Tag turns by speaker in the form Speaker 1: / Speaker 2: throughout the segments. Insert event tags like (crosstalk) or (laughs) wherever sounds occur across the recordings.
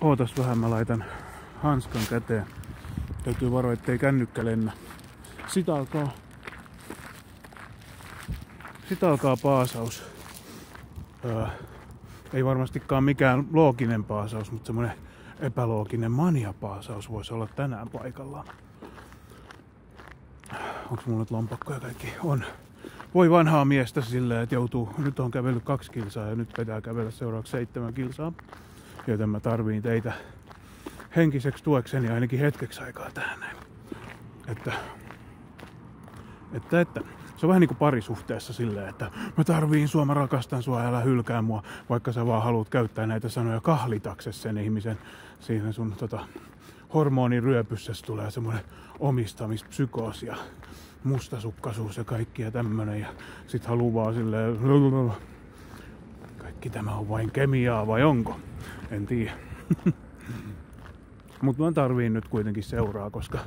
Speaker 1: Ootas vähän, mä laitan hanskan käteen. Täytyy varoa, ettei kännykkä lennä. Sitä alkaa... Sitä alkaa paasaus. Öö, ei varmastikaan mikään looginen paasaus, mutta semmonen epälooginen maniapaasaus voisi olla tänään paikallaan. Onko mulla nyt lompakko ja kaikki? On. Voi vanhaa miestä silleen, että joutuu, nyt on kävellyt kaksi kilsaa ja nyt pitää kävellä seuraavaksi seitsemän kilsaa. Joten mä tarviin teitä henkiseksi tuekseni ainakin hetkeksi aikaa tähän näin. Että, että, että se on vähän niin kuin parisuhteessa silleen, että mä tarviin sua, mä rakastan sua, älä hylkää mua, vaikka sä vaan haluat käyttää näitä sanoja kahlitaksesi sen ihmisen siinä sun tota, hormoniryöpyssä tulee semmoinen omistamispsykoosi ja mustasukkaisuus ja kaikki ja tämmönen. Ja sit haluaa silleen, kaikki tämä on vain kemiaa vai onko? En tiedä. (laughs) Mutta mä tarviin nyt kuitenkin seuraa, koska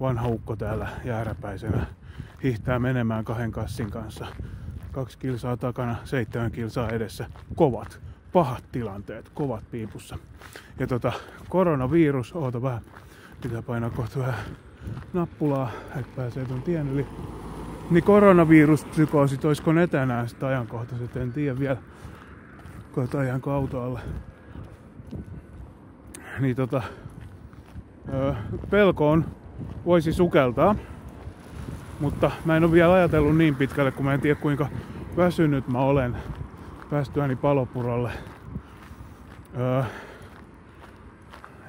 Speaker 1: vanha ukko täällä jääräpäisenä hiihtää menemään kahden kassin kanssa. Kaksi kilsaa takana, seitsemän kilsaa edessä. Kovat, pahat tilanteet, kovat piipussa. Ja tota, koronavirus, oota vähän, pitää painaa kohta vähän nappulaa, että pääsee tuon tien yli. Niin koronaviruspsykoosit, olisiko ne tänään sitä ajankohtaiset, en tiedä vielä. Kohta ajanko auto alle. Niin tota, öö, pelkoon voisi sukeltaa. Mutta mä en ole vielä ajatellut niin pitkälle, kun mä en tiedä kuinka väsynyt mä olen päästyäni palopuralle. Öö,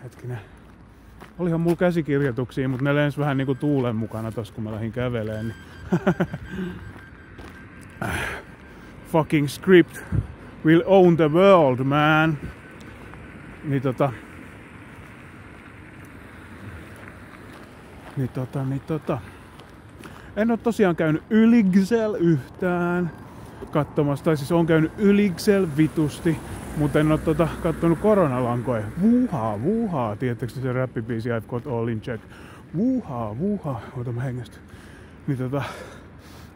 Speaker 1: hetkinen. Olihan mulla käsikirjoituksia, mutta ne lensi vähän niinku tuulen mukana tossa, kun mä lähdin käveleen. Niin (laughs) Fucking script will own the world, man. Niin tota... Niin tota, niin tota... En ole tosiaan käynyt Yligsel yhtään katsomassa, tai siis on käynyt Yligsel vitusti, mutta en ole tota, kattonut koronalankoja. Vuuhaa, vuuhaa, tiedättekö se räppibiisi I've got all in check. Vuuhaa, vuuhaa, ota mä hengestä. Niin tota,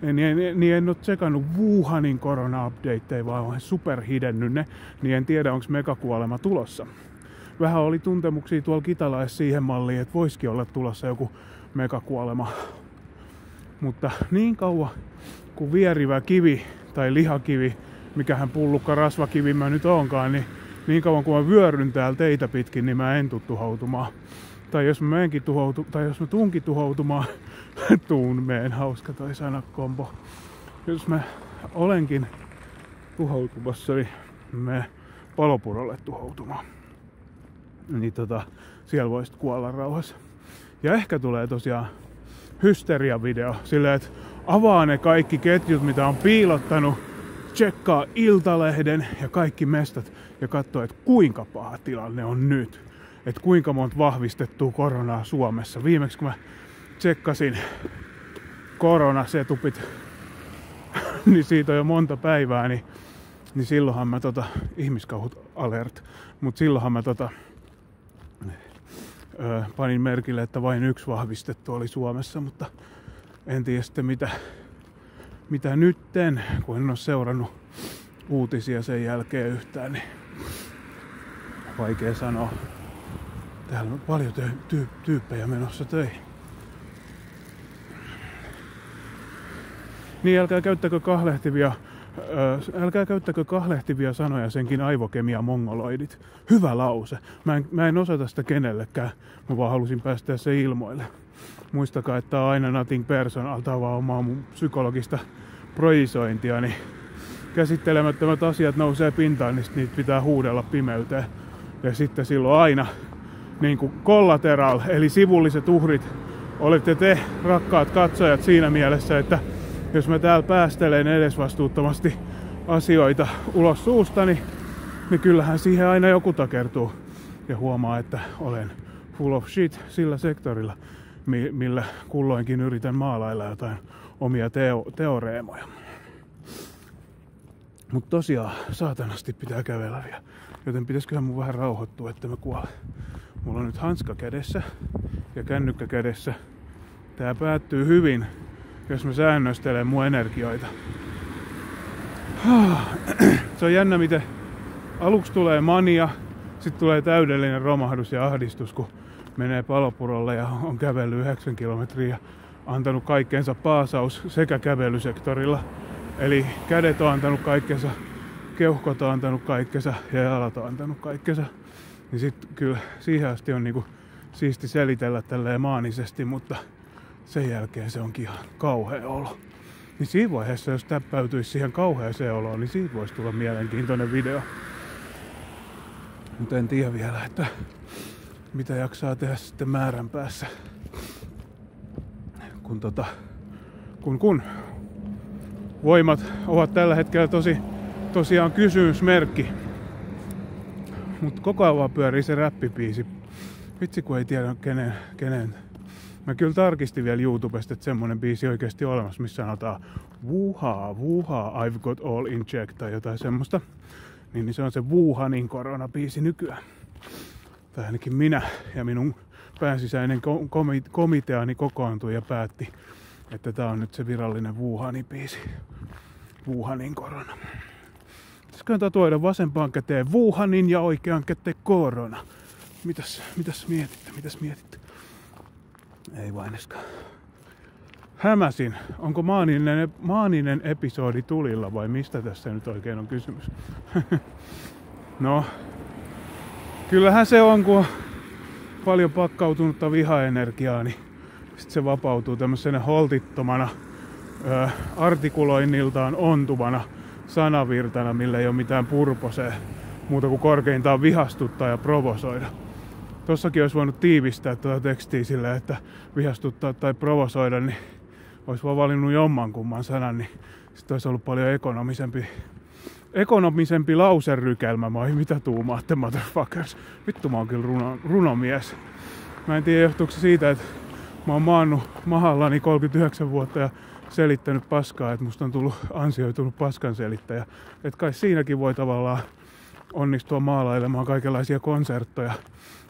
Speaker 1: niin, niin, niin en ole tsekannut Wuhanin korona-updateja, vaan olen superhidennyt ne, niin en tiedä onko megakuolema tulossa. Vähän oli tuntemuksia tuolla kitalaissa siihen malliin, että voisikin olla tulossa joku megakuolema. Mutta niin kauan kuin vierivä kivi tai lihakivi, mikähän pullukka rasvakivi mä nyt onkaan, niin niin kauan kuin mä vyöryn täällä teitä pitkin, niin mä en tuu tuhoutumaan. Tai jos mä menenkin tuhoutu, tai jos mä tuunkin tuhoutumaan, (laughs) tuun meen, hauska toi sanakombo. Jos mä olenkin tuhoutumassa, niin me palopurolle tuhoutumaan. Niin tota, siellä voisit kuolla rauhassa. Ja ehkä tulee tosiaan hysteriavideo silleen, että avaa ne kaikki ketjut, mitä on piilottanut, tsekkaa Iltalehden ja kaikki mestat ja katsoo, että kuinka paha tilanne on nyt. Että kuinka monta vahvistettua koronaa Suomessa. Viimeksi kun mä tsekkasin koronasetupit, (laughs) niin siitä on jo monta päivää, niin, niin silloinhan mä tota, ihmiskauhut alert, mutta silloinhan mä tota, panin merkille, että vain yksi vahvistettu oli Suomessa, mutta en tiedä sitten mitä, mitä nytten, kun en ole seurannut uutisia sen jälkeen yhtään, niin vaikea sanoa. Täällä on paljon ty- ty- tyyppejä menossa töihin. Niin älkää käyttäkö kahlehtivia älkää käyttäkö kahlehtivia sanoja senkin aivokemia mongoloidit. Hyvä lause. Mä en, mä en osata sitä kenellekään. Mä vaan halusin päästä se ilmoille. Muistakaa, että on aina nothing personal, vaan omaa mun psykologista projisointia, niin käsittelemättömät asiat nousee pintaan, niin niitä pitää huudella pimeyteen. Ja sitten silloin aina niin kuin collateral, eli sivulliset uhrit, olette te, rakkaat katsojat, siinä mielessä, että jos mä täällä päästelen edesvastuuttomasti asioita ulos suustani, niin kyllähän siihen aina joku takertuu ja huomaa, että olen full of shit sillä sektorilla, millä kulloinkin yritän maalailla jotain omia teo- teoreemoja. Mutta tosiaan saatanasti pitää kävellä vielä, joten pitäisiköhän mun vähän rauhoittua, että mä kuolen. Mulla on nyt hanska kädessä ja kännykkä kädessä. Tää päättyy hyvin, jos mä säännöstelen mun energioita. Se on jännä, miten aluksi tulee mania, sitten tulee täydellinen romahdus ja ahdistus, kun menee palopurolle ja on kävellyt 9 kilometriä antanut kaikkeensa paasaus sekä kävelysektorilla. Eli kädet on antanut kaikkensa, keuhkot on antanut kaikkensa ja jalat on antanut kaikkensa. Niin sitten kyllä siihen asti on niinku siisti selitellä tälleen maanisesti, mutta sen jälkeen se onkin ihan kauhea olo. Niin siinä vaiheessa, jos täppäytyisi siihen kauheaseen oloon, niin siitä voisi tulla mielenkiintoinen video. Mutta en tiedä vielä, että mitä jaksaa tehdä sitten määrän päässä. Kun tota, kun kun voimat ovat tällä hetkellä tosi, tosiaan kysymysmerkki. Mutta koko ajan vaan pyörii se räppipiisi. Vitsi kun ei tiedä kenen, kenen. Mä kyllä tarkistin vielä YouTubesta, että semmonen biisi oikeasti olemassa, missä sanotaan Wuhaa, wuhaa, I've got all in check tai jotain semmoista. Niin, niin se on se Wuhanin koronabiisi nykyään. Tai ainakin minä ja minun pääsisäinen komiteani kokoontui ja päätti, että tämä on nyt se virallinen Wuhanin biisi. Wuhanin korona. Pitäisikö tatuoida vasempaan käteen Wuhanin ja oikean käteen korona? Mitäs, mitäs mietitte, mitäs mietitte? Ei vaineskaan. Hämäsin, onko maaninen, maaninen episodi tulilla vai mistä tässä nyt oikein on kysymys? (laughs) no, kyllähän se on, kun paljon pakkautunutta vihaenergiaa, niin sitten se vapautuu tämmöisenä holtittomana, ö, artikuloinniltaan ontuvana sanavirtana, millä ei ole mitään purposee muuta kuin korkeintaan vihastuttaa ja provosoida. Tossakin olisi voinut tiivistää tuota tekstiä sillä, että vihastuttaa tai provosoida, niin olisi vaan valinnut jommankumman sanan, niin sitten olisi ollut paljon ekonomisempi, ekonomisempi lauserykelmä. Moi, mitä tuumaatte, motherfuckers? Vittu, mä oon kyllä runo, runomies. Mä en tiedä, johtuuko se siitä, että mä oon maannut mahallani 39 vuotta ja selittänyt paskaa, että musta on tullut ansioitunut paskan selittäjä. Että kai siinäkin voi tavallaan onnistua maalailemaan kaikenlaisia konsertteja,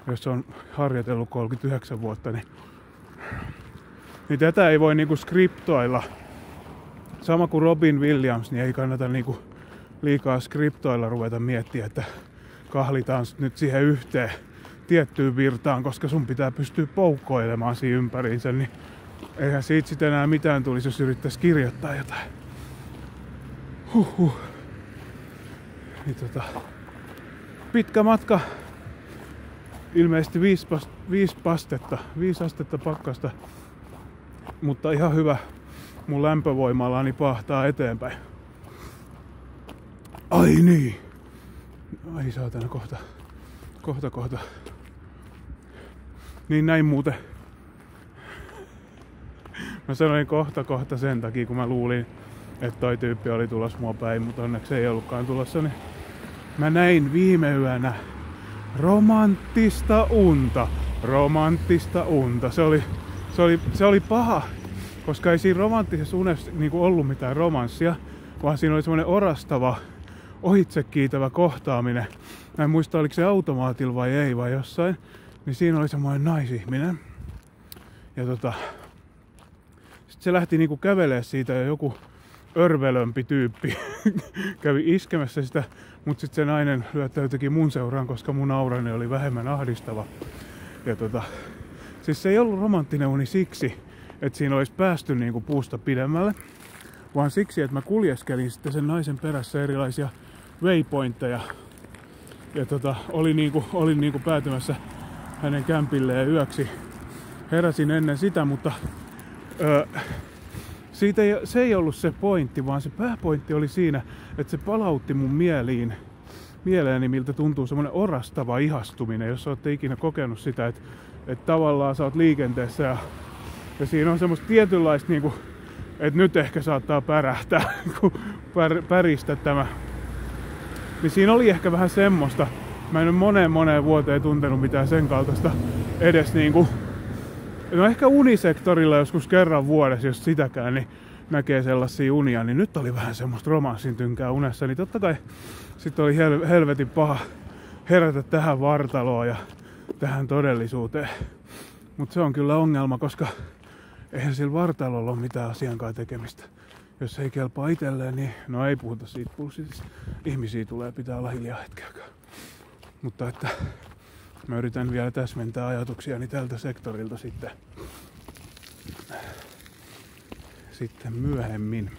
Speaker 1: jos on harjoitellut 39 vuotta, niin, niin tätä ei voi niinku skriptoilla. Sama kuin Robin Williams, niin ei kannata niinku liikaa skriptoilla ruveta miettiä, että kahlitaan nyt siihen yhteen tiettyyn virtaan, koska sun pitää pystyä poukkoilemaan siinä ympäriinsä, niin eihän siitä sitten enää mitään tulisi, jos yrittäisi kirjoittaa jotain. Huhhuh. Niin tota, pitkä matka. Ilmeisesti viisi, past, viisi pastetta, viisi astetta pakkasta. Mutta ihan hyvä. Mun lämpövoimallani pahtaa eteenpäin. Ai niin. Ai saatana kohta. Kohta kohta. Niin näin muuten. Mä sanoin kohta kohta sen takia, kun mä luulin, että toi tyyppi oli tulossa mua päin, mutta onneksi ei ollutkaan tulossa. Niin mä näin viime yönä romanttista unta. Romanttista unta. Se oli, se oli, se oli paha, koska ei siinä romanttisessa unessa niin ollut mitään romanssia, vaan siinä oli semmoinen orastava, ohitsekiitävä kohtaaminen. Mä en muista, oliko se automaatilla vai ei vai jossain. Niin siinä oli semmoinen naisihminen. Ja tota, sitten se lähti niinku kävelee siitä ja joku örvelömpi tyyppi (laughs) kävi iskemässä sitä, mutta sitten se nainen lyöttäytyikin mun seuraan, koska mun aurani oli vähemmän ahdistava. Ja tota, siis se ei ollut romanttinen uni siksi, että siinä olisi päästy niinku puusta pidemmälle, vaan siksi, että mä kuljeskelin sitten sen naisen perässä erilaisia waypointteja. Ja tota, oli niinku, olin niinku päätymässä hänen kämpilleen yöksi. Heräsin ennen sitä, mutta öö, siitä ei, se ei ollut se pointti, vaan se pääpointti oli siinä, että se palautti mun mieliin, mieleeni, miltä tuntuu semmoinen orastava ihastuminen, jos olette ikinä kokenut sitä, että, että tavallaan sä oot liikenteessä ja, ja siinä on semmoista tietynlaista niinku, että nyt ehkä saattaa pärähtää, (laughs) kun pär, päristä tämä. Niin siinä oli ehkä vähän semmoista. Mä en ole moneen moneen vuoteen tuntenut mitään sen kaltaista edes niinku No ehkä unisektorilla joskus kerran vuodessa, jos sitäkään, niin näkee sellaisia unia, niin nyt oli vähän semmoista romanssin tynkää unessa, niin totta kai sitten oli hel- helvetin paha herätä tähän vartaloon ja tähän todellisuuteen. Mutta se on kyllä ongelma, koska eihän sillä vartalolla ole mitään asiankaan tekemistä. Jos ei kelpaa itselleen, niin no ei puhuta siitä pulssista. Ihmisiä tulee, pitää olla hiljaa hetkeäkään. Mutta että mä yritän vielä täsmentää ajatuksiani tältä sektorilta sitten, sitten myöhemmin.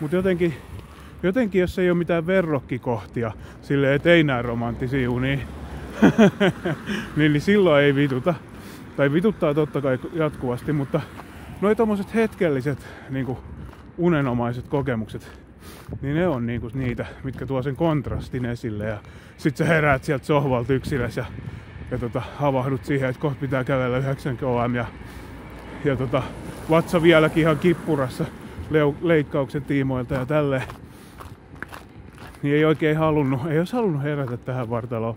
Speaker 1: Mutta jotenkin, jotenkin, jos ei ole mitään verrokkikohtia sille että ei näe romanttisia unia, (laughs) niin, niin silloin ei vituta. Tai vituttaa totta kai jatkuvasti, mutta noi tommoset hetkelliset niin kuin unenomaiset kokemukset, niin ne on niinku niitä, mitkä tuo sen kontrastin esille. Ja sit sä heräät sieltä sohvalta yksilös ja, ja tota, havahdut siihen, että kohta pitää kävellä 9 km ja, ja tota, vatsa vieläkin ihan kippurassa leu- leikkauksen tiimoilta ja tälleen. Niin ei oikein halunnut, ei olisi halunnut herätä tähän vartaloon.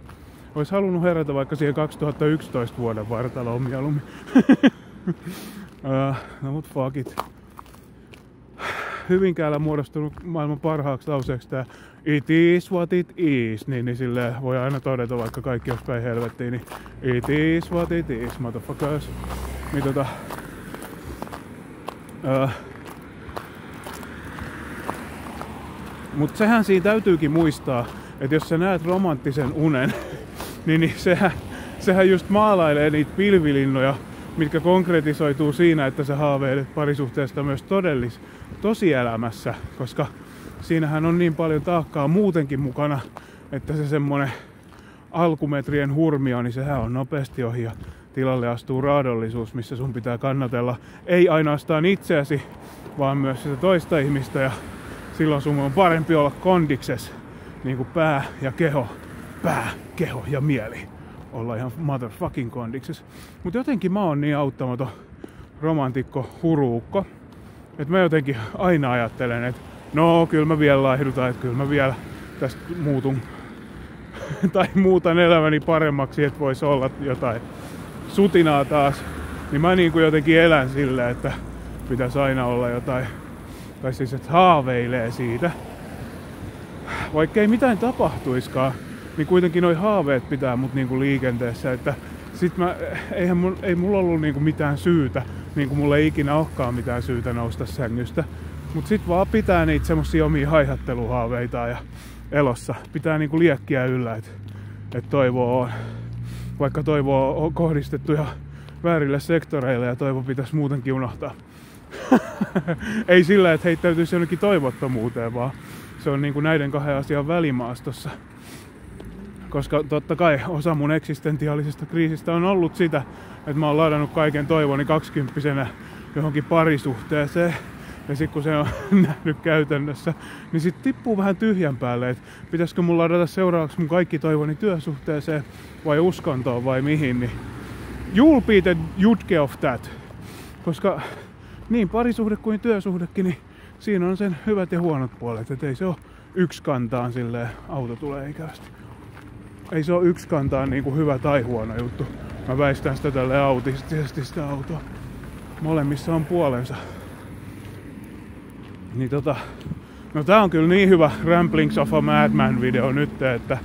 Speaker 1: Olisi halunnut herätä vaikka siihen 2011 vuoden vartaloon mieluummin. uh, (laughs) no mut fuck it. Hyvinkäällä muodostunut maailman parhaaksi lauseeksi tämä It is what it is, niin, niin sille voi aina todeta, vaikka kaikki olisi päin helvettiin, niin It is what it is, motherfuckers. Niin tota, uh, Mutta sehän siinä täytyykin muistaa, että jos sä näet romanttisen unen, (laughs) niin, niin sehän, sehän just maalailee niitä pilvilinnoja, mitkä konkretisoituu siinä, että sä haaveilet parisuhteesta myös todellis, tosielämässä, koska siinähän on niin paljon taakkaa muutenkin mukana, että se semmonen alkumetrien hurmio, niin sehän on nopeasti ohi ja tilalle astuu raadollisuus, missä sun pitää kannatella ei ainoastaan itseäsi, vaan myös sitä toista ihmistä ja silloin sun on parempi olla kondikses, niin kuin pää ja keho, pää, keho ja mieli. Olla ihan motherfucking kondikses. Mutta jotenkin mä oon niin auttamaton romantikko huruukko, että mä jotenkin aina ajattelen, että no kyllä mä vielä laihdutan, että kyllä mä vielä tästä muutun (laughs) tai muutan elämäni paremmaksi, että voisi olla jotain sutinaa taas. Niin mä niin kuin jotenkin elän sillä, että pitäisi aina olla jotain tai siis että haaveilee siitä. Vaikka ei mitään tapahtuiskaan, niin kuitenkin noi haaveet pitää mut niinku liikenteessä, että sit mä, eihän mun, ei mulla ollut niinku mitään syytä, niin kuin mulla ei ikinä olekaan mitään syytä nousta sängystä. Mut sit vaan pitää niitä semmosia omia haihatteluhaaveita ja elossa. Pitää niinku liekkiä yllä, että et toivo on, vaikka toivo on kohdistettu ihan väärille sektoreille ja toivo pitäisi muutenkin unohtaa. (laughs) ei sillä, että heittäytyisi jonnekin toivottomuuteen, vaan se on niin kuin näiden kahden asian välimaastossa. Koska totta kai osa mun eksistentiaalisesta kriisistä on ollut sitä, että mä oon ladannut kaiken toivoni kaksikymppisenä johonkin parisuhteeseen. Ja sitten kun se on (laughs) nähnyt käytännössä, niin sitten tippuu vähän tyhjän päälle, että pitäisikö mulla ladata seuraavaksi mun kaikki toivoni työsuhteeseen vai uskontoon vai mihin. Niin you'll be the jutke of that. Koska niin parisuhde kuin työsuhdekin, niin siinä on sen hyvät ja huonot puolet. Että ei se ole yksi kantaan silleen auto tulee ikävästi. Ei se ole yksi kantaan niin kuin hyvä tai huono juttu. Mä väistän sitä tälle autistisesti sitä autoa. Molemmissa on puolensa. Niin tota, no tää on kyllä niin hyvä Ramblings of a Madman video nyt, että,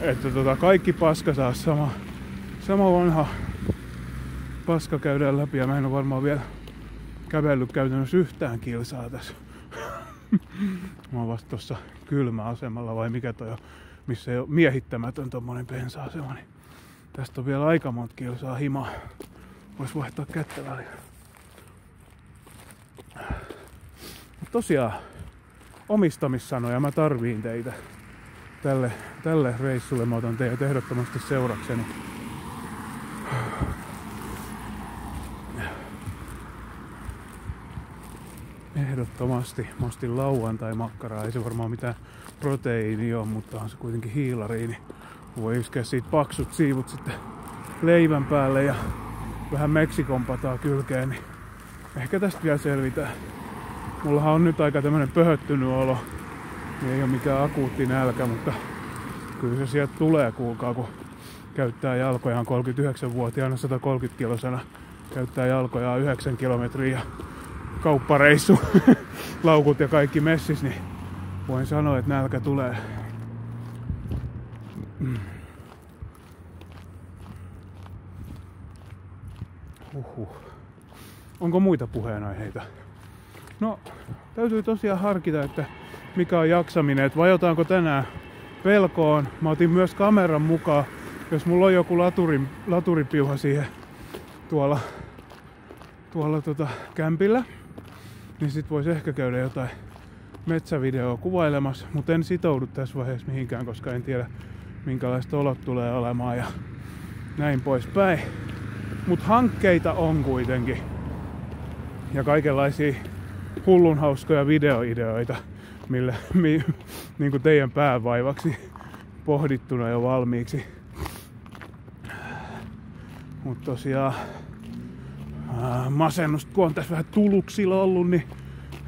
Speaker 1: että tota, kaikki paska saa sama, sama vanha paska käydään läpi ja mä en ole varmaan vielä kävellyt käytännössä yhtään kilsaa tässä. (laughs) Mä oon vasta tossa kylmäasemalla vai mikä toi on, missä ei ole miehittämätön tommonen pensa-asema. Niin tästä on vielä aika monta kilsaa himaa. Vois vaihtaa kättä väliin. Mut tosiaan, omistamissanoja mä tarviin teitä tälle, tälle reissulle. Mä otan teidät ehdottomasti seurakseni. Ehdottomasti. Mä ostin lauantai-makkaraa. Ei se varmaan mitään proteiini ole, mutta on se kuitenkin hiilariini. Voi iskeä siitä paksut siivut sitten leivän päälle ja vähän Meksikon pataa kylkeen, niin ehkä tästä vielä selvitään. Mullahan on nyt aika tämmönen pöhöttynyt olo. Niin ei ole mikään akuutti nälkä, mutta kyllä se sieltä tulee, kuulkaa, kun käyttää jalkojaan 39-vuotiaana 130 kilosena. Käyttää jalkojaan 9 kilometriä kauppareissu, (laughs) laukut ja kaikki messis, niin voin sanoa, että nälkä tulee. Uhuh. Onko muita puheenaiheita? No, täytyy tosiaan harkita, että mikä on jaksaminen, että vajotaanko tänään pelkoon. Mä otin myös kameran mukaan, jos mulla on joku laturi, laturipiuha siihen tuolla, tuolla tota kämpillä, niin sit voisi ehkä käydä jotain metsävideoa kuvailemassa, mutta en sitoudu tässä vaiheessa mihinkään, koska en tiedä minkälaiset olot tulee olemaan ja näin poispäin. Mutta hankkeita on kuitenkin. Ja kaikenlaisia hullun hauskoja videoideoita, millä (laughs) mi, niin kuin teidän päävaivaksi pohdittuna jo valmiiksi. Mutta tosiaan ää, masennusta, kun on tässä vähän tuluksilla ollut, niin,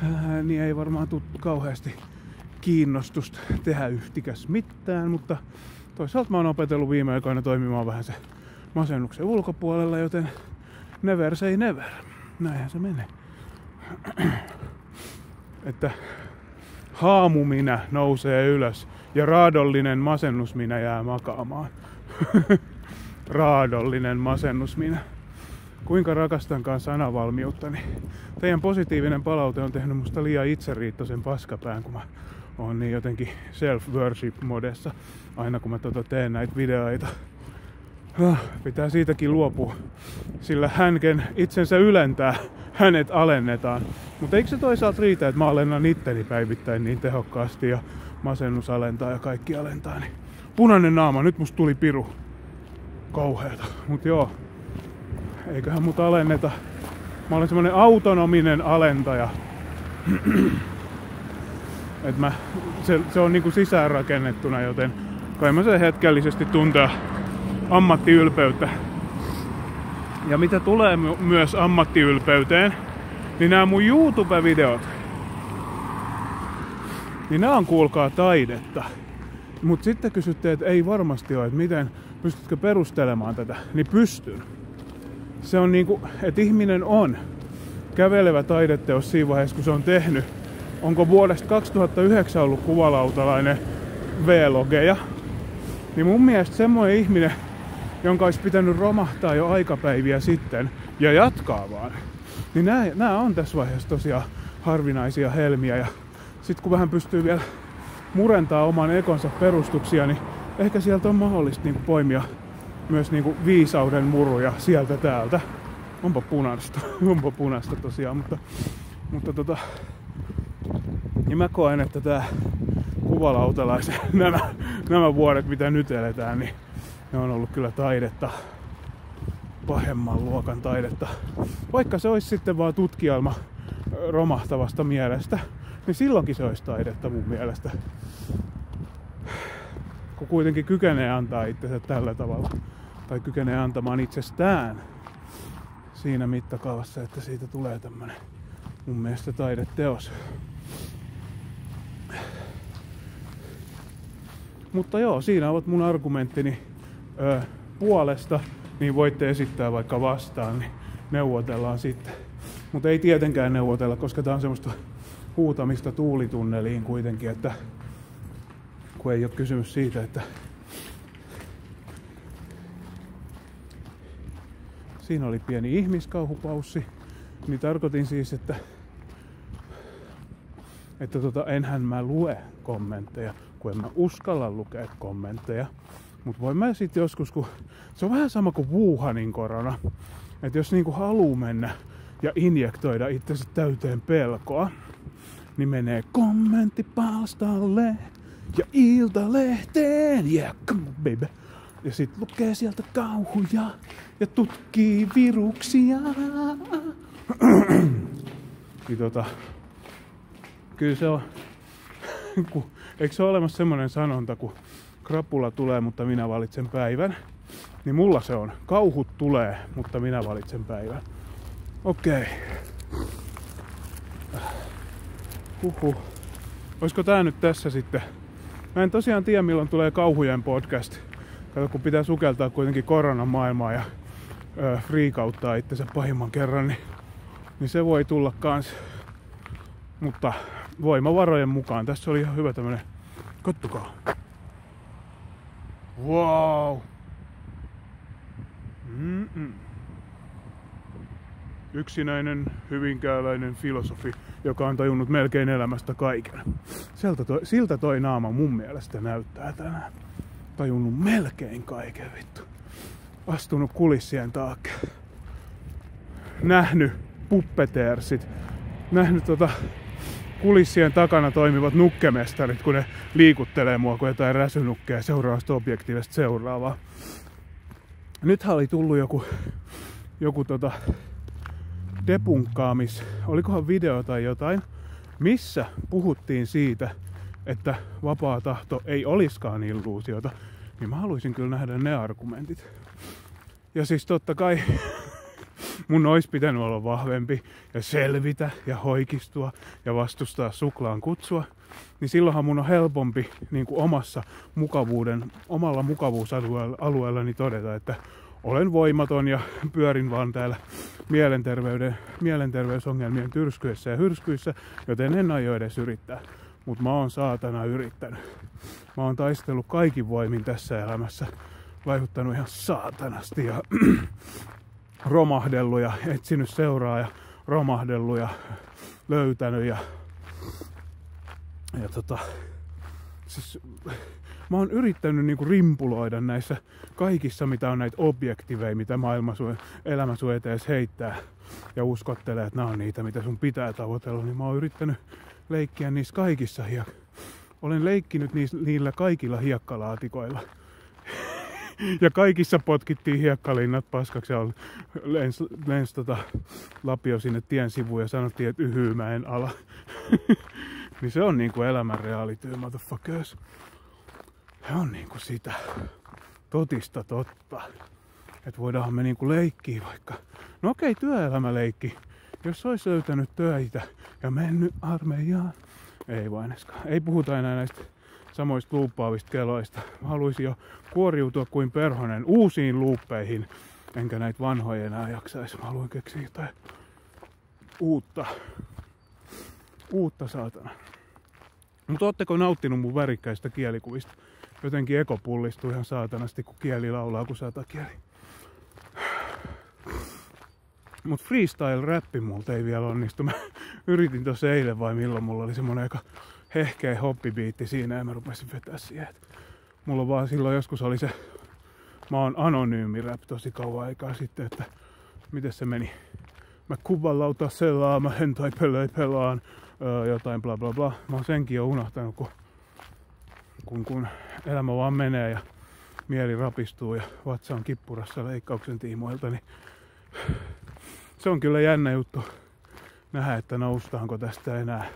Speaker 1: ää, niin ei varmaan tule kauheasti kiinnostusta tehdä yhtikäs mitään, mutta toisaalta mä oon opetellut viime aikoina toimimaan vähän se masennuksen ulkopuolella, joten never say never. Näinhän se menee. (clears throat) että haamumina nousee ylös ja raadollinen masennusminä jää makaamaan. (laughs) raadollinen masennusminä. Kuinka rakastankaan sanavalmiutta, niin teidän positiivinen palaute on tehnyt musta liian itseriittoisen paskapään, kun mä oon niin jotenkin self-worship-modessa aina kun mä tota teen näitä videoita. Ah, pitää siitäkin luopua, sillä hänken itsensä ylentää, hänet alennetaan. Mutta eikö se toisaalta riitä, että mä alennan itteni päivittäin niin tehokkaasti ja masennus alentaa ja kaikki alentaa. Niin punainen naama, nyt musta tuli piru. Kauheeta. Mut joo, eiköhän mut alenneta. Mä olen semmonen autonominen alentaja. (clears throat) Et mä, se, se on niinku sisäänrakennettuna, joten kai mä sen hetkellisesti tuntea ammattiylpeyttä. Ja mitä tulee my- myös ammattiylpeyteen, niin nämä mun YouTube-videot, niin nämä on kuulkaa taidetta. Mutta sitten kysytte, että ei varmasti ole, että miten pystytkö perustelemaan tätä, niin pystyn. Se on niinku, että ihminen on kävelevä taideteos siinä vaiheessa, kun se on tehnyt. Onko vuodesta 2009 ollut kuvalautalainen vlogeja, niin mun mielestä semmoinen ihminen, jonka olisi pitänyt romahtaa jo aikapäiviä sitten ja jatkaa vaan, niin nämä, nämä on tässä vaiheessa tosiaan harvinaisia helmiä. Ja sitten kun vähän pystyy vielä murentaa oman ekonsa perustuksia, niin ehkä sieltä on mahdollista niin poimia myös niin kuin viisauden muruja sieltä täältä. Onpa punaista, (laughs) onpa punaista tosiaan, mutta, mutta tota, niin mä koen, että tämä kuvalautalaisen (laughs) nämä, nämä vuodet, mitä nyt eletään, niin ne on ollut kyllä taidetta, pahemman luokan taidetta. Vaikka se olisi sitten vaan tutkielma romahtavasta mielestä, niin silloinkin se olisi taidetta mun mielestä. Kun kuitenkin kykenee antaa itsensä tällä tavalla, tai kykenee antamaan itsestään siinä mittakaavassa, että siitä tulee tämmönen mun mielestä taideteos. Mutta joo, siinä ovat mun argumenttini ö, puolesta, niin voitte esittää vaikka vastaan, niin neuvotellaan sitten. Mutta ei tietenkään neuvotella, koska tämä on semmoista huutamista tuulitunneliin kuitenkin, että kun ei ole kysymys siitä, että siinä oli pieni ihmiskauhupaussi, niin tarkoitin siis, että että tota, enhän mä lue kommentteja, kun en mä uskalla lukea kommentteja. Mutta voin mä sitten joskus, kun se on vähän sama kuin Wuhanin korona, että jos niinku haluu mennä ja injektoida itsensä täyteen pelkoa, niin menee kommenttipalstalle ja iltalehteen. Yeah, come on, baby. Ja sit lukee sieltä kauhuja ja tutkii viruksia. (clears throat) niin tota, kyllä se on, (laughs) kun, eikö se ole olemassa semmoinen sanonta, kun krapula tulee, mutta minä valitsen päivän. Niin mulla se on. Kauhut tulee, mutta minä valitsen päivän. Okei. Okay. Huhhuh. Olisiko tää nyt tässä sitten? Mä en tosiaan tiedä milloin tulee kauhujen podcast. Kato kun pitää sukeltaa kuitenkin koronan maailmaa ja ö, friikauttaa itsensä pahimman kerran, niin, niin se voi tulla kans. Mutta voimavarojen mukaan. Tässä oli ihan hyvä tämmönen, kattokaa. Wow. Mm-mm. yksinäinen hyvinkääläinen filosofi, joka on tajunnut melkein elämästä kaiken. Siltä toi, siltä toi naama mun mielestä näyttää tänään. Tajunnut melkein kaiken vittu. Astunut kulissien taakse. Nähnyt puppeteersit. Nähnyt tota kulissien takana toimivat nukkemestarit, kun ne liikuttelee mua kuin jotain räsynukkeja seuraavasta objektiivista seuraavaa. Nythän oli tullut joku, joku tota, depunkkaamis, olikohan video tai jotain, missä puhuttiin siitä, että vapaa tahto ei oliskaan illuusiota, niin mä haluaisin kyllä nähdä ne argumentit. Ja siis totta kai (laughs) mun olisi pitänyt olla vahvempi ja selvitä ja hoikistua ja vastustaa suklaan kutsua, niin silloinhan mun on helpompi niin kuin omassa mukavuuden, omalla mukavuusalueellani todeta, että olen voimaton ja pyörin vaan täällä mielenterveyden, mielenterveysongelmien tyrskyissä ja hyrskyissä, joten en aio edes yrittää. Mutta mä oon saatana yrittänyt. Mä oon taistellut kaikin voimin tässä elämässä, vaikuttanut ihan saatanasti ja (clears throat) romahdellut ja etsinyt seuraa ja romahdellut ja löytänyt ja, ja tota, siis, mä oon yrittänyt niinku rimpuloida näissä kaikissa, mitä on näitä objektiveja, mitä maailma sun, elämä sun heittää ja uskottelee, että nämä on niitä, mitä sun pitää tavoitella, niin mä oon yrittänyt leikkiä niissä kaikissa ja olen leikkinyt niillä kaikilla hiekkalaatikoilla (laughs) ja kaikissa potkittiin hiekkalinnat paskaksi ja lens, lens tota, lapio sinne tien sivuun ja sanottiin, että yhyymäen ala. (laughs) niin se on niinku elämän reality, motherfuckers. Se on niinku sitä totista totta. Että voidaan me niinku leikkiä vaikka. No okei, työelämäleikki. Jos olisi löytänyt töitä ja mennyt armeijaan. Ei vain Ei puhuta enää näistä samoista luuppaavista keloista. Mä haluaisin jo kuoriutua kuin perhonen uusiin luuppeihin, enkä näitä vanhoja enää jaksaisi. Mä haluan keksiä jotain uutta. Uutta saatana. Mutta ootteko nauttinut mun värikkäistä kielikuvista? Jotenkin eko pullistuu ihan saatanasti, kun kieli laulaa kuin kieli. Mut freestyle-räppi multa ei vielä onnistu. Mä yritin tossa eilen vai milloin mulla oli semmonen aika hehkeä hoppibiitti siinä ja mä rupesin vetää siihen. Mulla vaan silloin joskus oli se, mä oon anonyymi rap tosi kauan aikaa sitten, että miten se meni. Mä kuvalauta selaa, mä hentai pelei pelaan, öö, jotain bla bla bla. Mä oon senkin jo unohtanut, kun, kun, kun elämä vaan menee ja mieli rapistuu ja vatsa on kippurassa leikkauksen tiimoilta, niin se on kyllä jännä juttu nähdä, että noustaanko tästä enää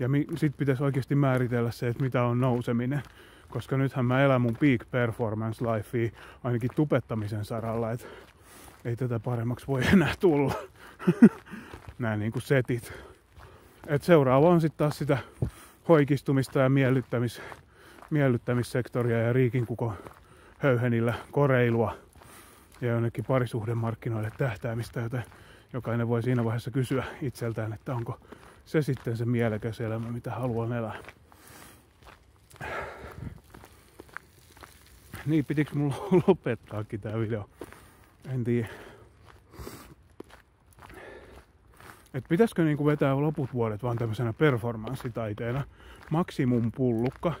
Speaker 1: ja mi- sit pitäisi oikeasti määritellä se, että mitä on nouseminen. Koska nythän mä elän mun peak performance lifea ainakin tupettamisen saralla, että ei tätä paremmaksi voi enää tulla. (laughs) Nämä niinku setit. Et seuraava on sitten taas sitä hoikistumista ja miellyttämis, miellyttämissektoria ja riikinkuko höyhenillä koreilua ja jonnekin parisuhdemarkkinoille tähtäämistä, joten jokainen voi siinä vaiheessa kysyä itseltään, että onko se sitten se mielekäs elämä, mitä haluan elää. Niin, pitikö mulla (laughs) lopettaakin tää video? En tiedä. Et pitäisikö niinku vetää loput vuodet vaan tämmöisenä performanssitaiteena? Maksimum pullukka.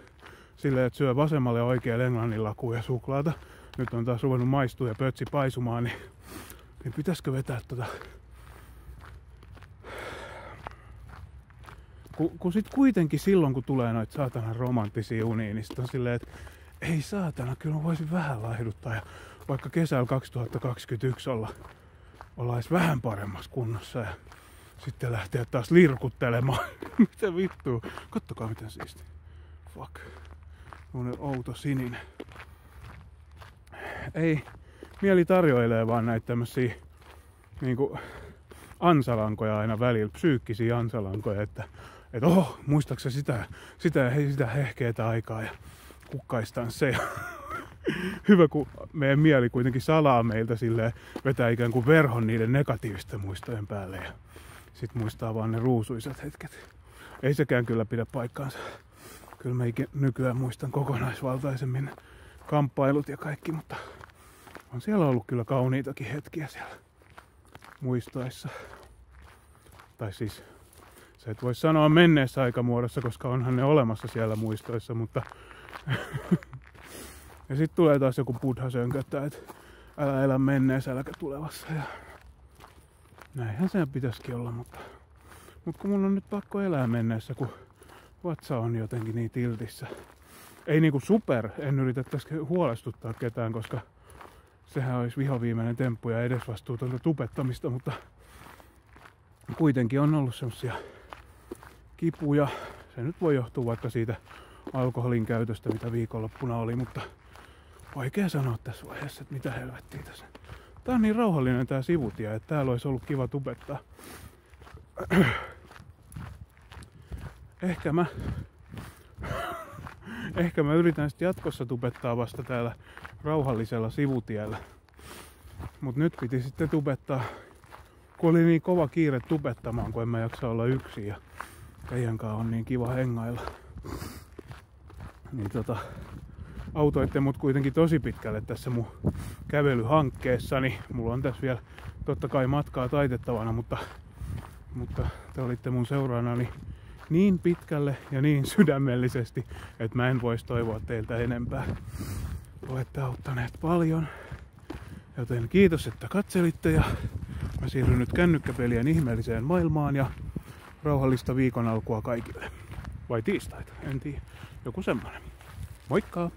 Speaker 1: Silleen, että syö vasemmalle oikein englannin lakuja suklaata. Nyt on taas ruvennut maistua ja pötsi paisumaan, niin, niin pitäisikö vetää tota kun, kun sit kuitenkin silloin, kun tulee noita saatana romanttisia unia, niin on silleen, että ei saatana, kyllä voisin vähän laihduttaa ja vaikka kesällä 2021 olla, olla edes vähän paremmassa kunnossa ja sitten lähteä taas lirkuttelemaan. (laughs) mitä vittua? Kattokaa miten siisti. Fuck. Tuollainen outo sininen. Ei, mieli tarjoilee vaan näitä tämmösiä niinku ansalankoja aina välillä, psyykkisiä ansalankoja, että että oh, muistaaksä sitä, sitä, sitä hehkeetä aikaa ja kukkaistaan se. (laughs) Hyvä, kun meidän mieli kuitenkin salaa meiltä silleen, vetää ikään kuin verhon niiden negatiivisten muistojen päälle ja sitten muistaa vaan ne ruusuisat hetket. Ei sekään kyllä pidä paikkaansa. Kyllä mä nykyään muistan kokonaisvaltaisemmin kamppailut ja kaikki, mutta on siellä ollut kyllä kauniitakin hetkiä siellä muistoissa. Tai siis se et voi sanoa menneessä aikamuodossa, koska onhan ne olemassa siellä muistoissa, mutta (laughs) ja sitten tulee taas joku buddha sönköttää, että älä elä menneessä, äläkä tulevassa. Ja näinhän sen pitäisikin olla, mutta, mutta kun mun on nyt pakko elää menneessä, kun vatsa on jotenkin niin tiltissä. Ei niinku super, en yritä tässä huolestuttaa ketään, koska sehän olisi vihoviimeinen temppu ja edesvastuutonta tupettamista, mutta kuitenkin on ollut semmosia kipuja. Se nyt voi johtua vaikka siitä alkoholin käytöstä, mitä viikonloppuna oli, mutta vaikea sanoa tässä vaiheessa, että mitä helvettiä tässä. Tää on niin rauhallinen tää sivutie, että täällä olisi ollut kiva tubettaa. Ehkä mä Ehkä mä yritän sitten jatkossa tubettaa vasta täällä rauhallisella sivutiellä. Mut nyt piti sitten tubettaa, kun oli niin kova kiire tubettamaan, kun en mä jaksa olla yksin ja teidän kanssa on niin kiva hengailla. Niin tota, autoitte mut kuitenkin tosi pitkälle tässä mun kävelyhankkeessani. Mulla on tässä vielä totta kai matkaa taitettavana, mutta, mutta te olitte mun seuraanani niin pitkälle ja niin sydämellisesti, että mä en voisi toivoa teiltä enempää. Olette auttaneet paljon. Joten kiitos, että katselitte ja mä siirryn nyt kännykkäpelien ihmeelliseen maailmaan ja rauhallista viikon alkua kaikille. Vai tiistaita, en tiedä. Joku semmonen. Moikka!